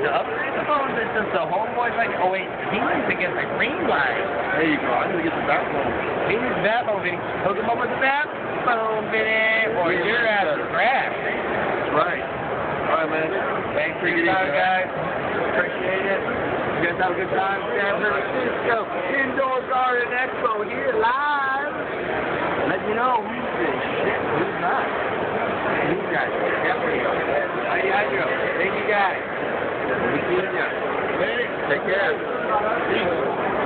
upgrade the phone system so homeboys like, oh wait, he needs to get the green light. There you go. I need to get the bathroom. He needs that phone, Vinny. Hook him up with the bat phone, Vinny, or Yeah, your that's ass is better. trash. That's right. All right, man. Thanks for your time, guys. Appreciate it. You guys have a good time. San Francisco Indoor Garden Expo here live. Let you know who's the shit, who's not. These guys. Go. How you you? Thank you guys. Você quer? Sim.